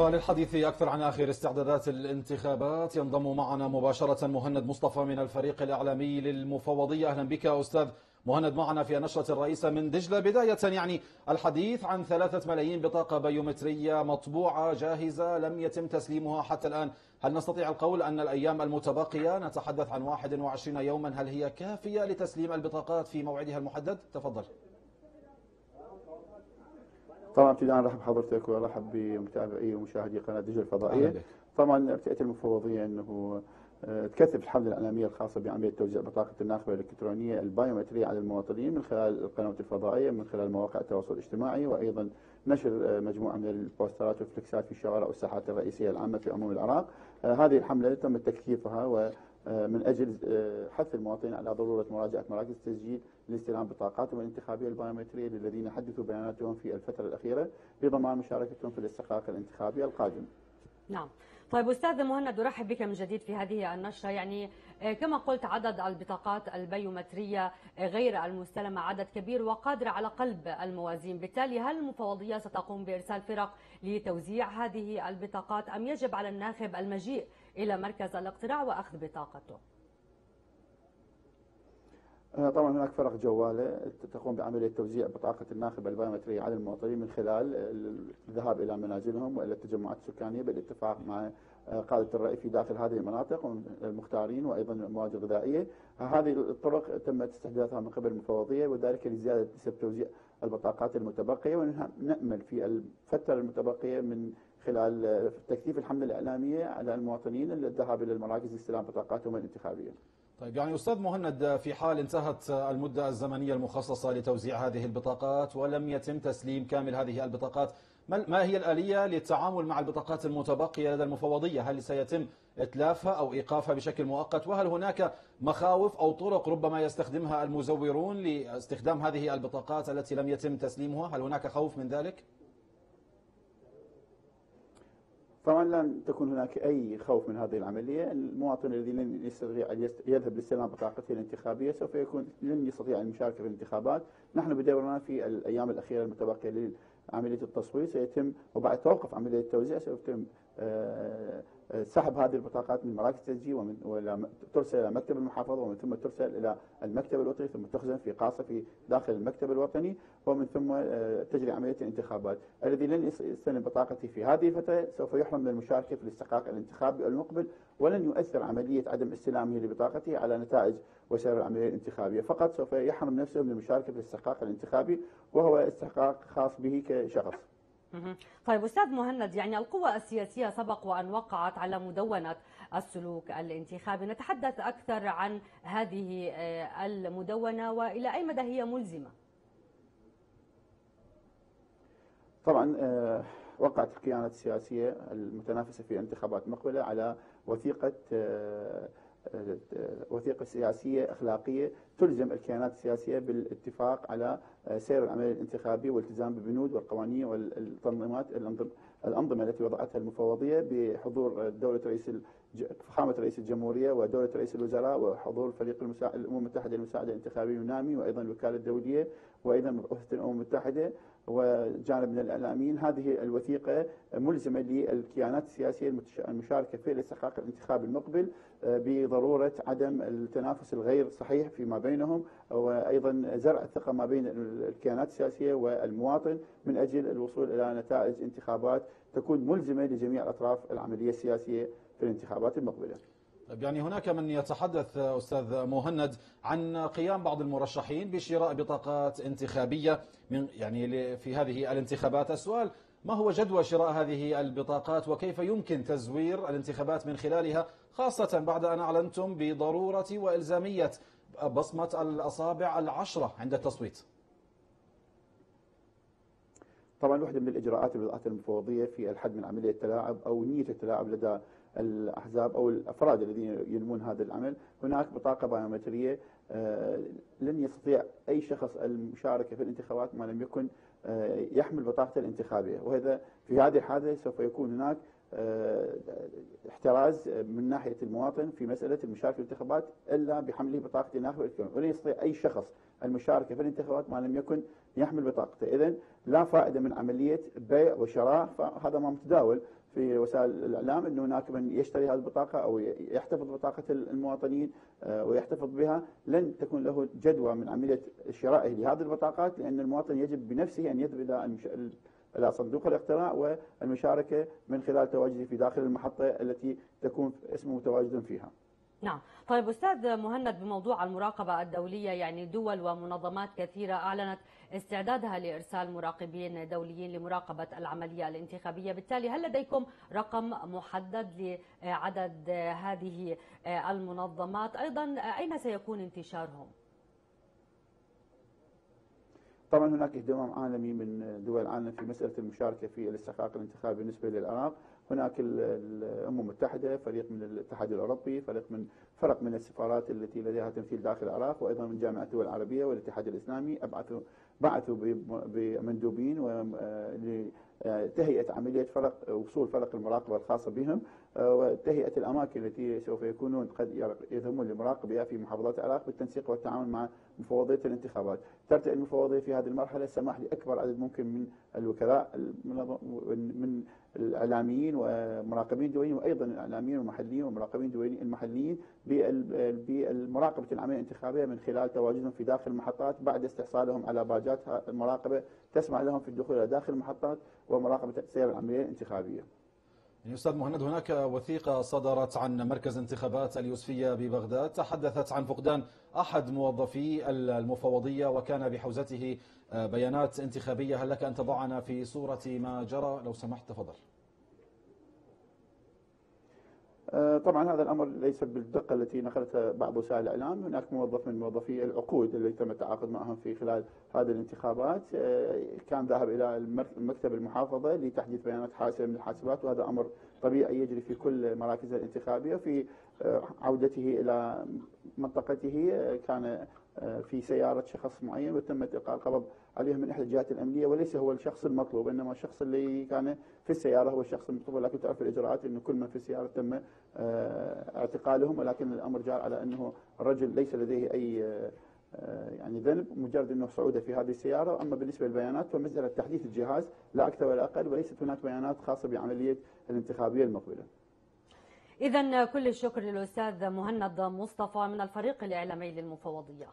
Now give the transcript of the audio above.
وللحديث أكثر عن آخر استعدادات الانتخابات ينضم معنا مباشرة مهند مصطفى من الفريق الإعلامي للمفوضية. أهلا بك أستاذ مهند معنا في نشرة الرئيسة من دجلة. بداية يعني الحديث عن ثلاثة ملايين بطاقة بيومترية مطبوعة جاهزة لم يتم تسليمها حتى الآن. هل نستطيع القول أن الأيام المتبقية؟ نتحدث عن 21 يوما. هل هي كافية لتسليم البطاقات في موعدها المحدد؟ تفضل. طبعا ابتداء ارحب بحضرتك وارحب بمتابعي ومشاهدي قناة دجله الفضائية. طبعا ارتئت المفوضيه إنه آه، تكثف الحملة الإعلامية الخاصة بعملية توزيع بطاقة الناخبة الإلكترونية البايومترية على المواطنين من خلال القنوات الفضائية من خلال مواقع التواصل الاجتماعي وأيضا نشر آه، مجموعة من البوسترات والفلكسات في الشوارع والساحات الرئيسية العامة في عموم العراق. آه، هذه الحملة تم تكثيفها و من أجل حث المواطنين على ضرورة مراجعة مراكز التسجيل لاستلام بطاقاتهم الانتخابيه البيومترية للذين حدثوا بياناتهم في الفترة الأخيرة لضمان مشاركتهم في الاستحقاق الانتخابي القادم. نعم. طيب أستاذ مهند أرحب بك من جديد في هذه النشرة. يعني آه، كما قلت عدد البطاقات البيومترية آه، غير المستلمة عدد كبير وقادر على قلب الموازين. بالتالي هل المفوضية ستقوم بإرسال فرق لتوزيع هذه البطاقات أم يجب على الناخب المجيء إلى مركز الاقتراع وأخذ بطاقته؟ طبعا هناك فرق جوالة تقوم بعملية توزيع بطاقة الناخب البيومترية على المواطنين من خلال الذهاب إلى منازلهم وإلى التجمعات السكانية بالاتفاق مع آه، قاده الراي في داخل هذه المناطق المختارين وأيضا المواد الغذائية هذه الطرق تم استحداثها من قبل المفوضية وذلك لزيادة نسب توزيع البطاقات المتبقية ونأمل في الفترة المتبقية من خلال آه، تكثيف الحملة الإعلامية على المواطنين للذهاب إلى المراكز لاستلام بطاقاتهم الانتخابية. طيب يعني أستاذ مهند في حال انتهت المدة الزمنية المخصصة لتوزيع هذه البطاقات ولم يتم تسليم كامل هذه البطاقات ما هي الآلية للتعامل مع البطاقات المتبقية لدى المفوضية؟ هل سيتم إتلافها أو إيقافها بشكل مؤقت؟ وهل هناك مخاوف أو طرق ربما يستخدمها المزورون لاستخدام هذه البطاقات التي لم يتم تسليمها؟ هل هناك خوف من ذلك؟ طبعا لن تكون هناك أي خوف من هذه العملية، المواطن الذي لن يستطيع أن يذهب لاستلام بطاقته الانتخابية سوف يكون لن يستطيع المشاركة في الانتخابات، نحن بدورنا في الأيام الأخيرة المتبقية لعمليه التصويت سيتم وبعد توقف عملية التوزيع سوف يتم آه، سحب هذه البطاقات من مراكز التسجيل ومن ترسل إلى مكتب المحافظة ومن ثم ترسل إلى المكتب الوطني ثم تخزن في قاصه في داخل المكتب الوطني ومن ثم آه، تجري عملية الانتخابات، الذي لن يستلم بطاقته في هذه الفترة سوف يحرم من المشاركة في الاستحقاق الانتخابي المقبل ولن يؤثر عملية عدم استلامه لبطاقته على نتائج وسير العملية الانتخابية، فقط سوف يحرم نفسه من المشاركة في الاستحقاق الانتخابي وهو استحقاق خاص به كشخص. طيب أستاذ مهند يعني القوى السياسية سبق وأن وقعت على مدونة السلوك الانتخابي. نتحدث أكثر عن هذه آه، المدونة وإلى أي مدى هي ملزمة؟ طبعا آه، وقعت الكيانات السياسية المتنافسة في انتخابات مقبلة على وثيقة آه، وثيقة سياسية أخلاقية تلزم الكيانات السياسية بالاتفاق على سير العملية الانتخابية والالتزام بالبنود والقوانين والتنظيمات الأنظمة التي وضعتها المفوضية بحضور دولة رئيس فخامة رئيس الجمهورية ودولة رئيس الوزراء وحضور فريق الأمم المتحدة للمساعدة الانتخابية يونامي وأيضا الوكالة الدولية وأيضا مبعوثة الأمم المتحدة وجانب من الإعلاميين. هذه الوثيقة ملزمة للكيانات السياسية المشاركة في الاستحقاق الانتخابي المقبل آه، بضرورة عدم التنافس الغير صحيح فيما بينهم وأيضا زرع الثقة ما بين الكيانات السياسية والمواطن من أجل الوصول إلى نتائج انتخابات تكون ملزمة لجميع الأطراف العملية السياسية في الانتخابات المقبلة. طيب يعني هناك من يتحدث أستاذ مهند عن قيام بعض المرشحين بشراء بطاقات انتخابية من يعني في هذه الانتخابات. السؤال ما هو جدوى شراء هذه البطاقات وكيف يمكن تزوير الانتخابات من خلالها خاصة بعد أن أعلنتم بضرورة وإلزامية بصمة الأصابع العشرة عند التصويت؟ طبعا واحدة من الإجراءات الوضعات المفوضية في الحد من عملية التلاعب أو نية التلاعب لدى الأحزاب أو الأفراد الذين ينمون هذا العمل هناك بطاقة بايومترية آه، لن يستطيع أي شخص المشاركة في الانتخابات ما لم يكن آه، يحمل بطاقته الانتخابية. وهذا في هذه الحالة سوف يكون هناك آه، احتراز من ناحية المواطن في مسألة المشاركة في الانتخابات إلا بحمله بطاقه الناخب الالكتروني، ولن يستطيع أي شخص المشاركة في الانتخابات ما لم يكن يحمل بطاقته، اذا لا فائدة من عملية بيع وشراء فهذا ما متداول، في وسائل الإعلام إنه هناك من يشتري هذه البطاقة أو يحتفظ ببطاقه المواطنين آه، ويحتفظ بها لن تكون له جدوى من عملية شرائه لهذه البطاقات لأن المواطن يجب بنفسه أن يذهب إلى إلى صندوق الاقتراع والمشاركة من خلال تواجده في داخل المحطة التي تكون اسمه متواجد فيها. نعم. طيب أستاذ مهند بموضوع المراقبة الدولية يعني دول ومنظمات كثيرة أعلنت استعدادها لإرسال مراقبين دوليين لمراقبة العملية الانتخابية. بالتالي هل لديكم رقم محدد لعدد هذه المنظمات؟ أيضا أين سيكون انتشارهم؟ طبعا هناك اهتمام عالمي من دول العالم في مسألة المشاركة في الاستحقاق الانتخابي بالنسبة للعراق، هناك الأمم المتحدة، فريق من الاتحاد الأوروبي، فريق من فرق من السفارات التي لديها تمثيل داخل العراق وأيضا من جامعة الدول العربية والاتحاد الإسلامي. ابعثوا بعثوا بمندوبين لتهيئه عملية فرق وصول فرق المراقبة الخاصة بهم وتهيئة الأماكن التي سوف يكونون قد يذهبون للمراقبة في محافظات العراق بالتنسيق والتعاون مع مفوضية الانتخابات، ترتئ المفوضية في هذه المرحلة السماح لأكبر عدد ممكن من الوكلاء من الإعلاميين ومراقبين دوليين وأيضا الإعلاميين المحليين ومراقبين دوليين المحليين بمراقبه العملية الانتخابية من خلال تواجدهم في داخل المحطات بعد استحصالهم على باجات المراقبة تسمح لهم في الدخول إلى داخل المحطات ومراقبة سير العملية الانتخابية. يعني أستاذ مهند هناك وثيقة صدرت عن مركز انتخابات اليوسفية ببغداد. تحدثت عن فقدان أحد موظفي المفوضية وكان بحوزته آه، بيانات انتخابية. هل لك أن تضعنا في صورة ما جرى؟ لو سمحت تفضل. طبعا هذا الأمر ليس بالدقة التي نقلتها بعض وسائل الإعلام، هناك موظف من موظفي العقود الذي تم التعاقد معهم في خلال هذه الانتخابات. آه، كان ذهب إلى المكتب المحافظة لتحديث بيانات حاسبة من الحاسبات وهذا أمر طبيعي يجري في كل مراكز الانتخابية في آه، عودته إلى منطقته كان في سيارة شخص معين وتم القاء القبض عليه من إحدى الجهات الأمنية وليس هو الشخص المطلوب إنما الشخص اللي كان في السيارة هو الشخص المطلوب ولكن تعرف الإجراءات إنه كل من في السيارة تم آه، اعتقالهم ولكن الأمر جاء على إنه الرجل ليس لديه آه، يعني ذنب مجرد إنه صعوده في هذه السيارة أما بالنسبة للبيانات فمساله تحديث الجهاز لا أكثر ولا أقل وليست هناك بيانات خاصة بعملية الانتخابية المقبلة. اذا كل الشكر للأستاذ مهند مصطفى من الفريق الإعلامي للمفوضية.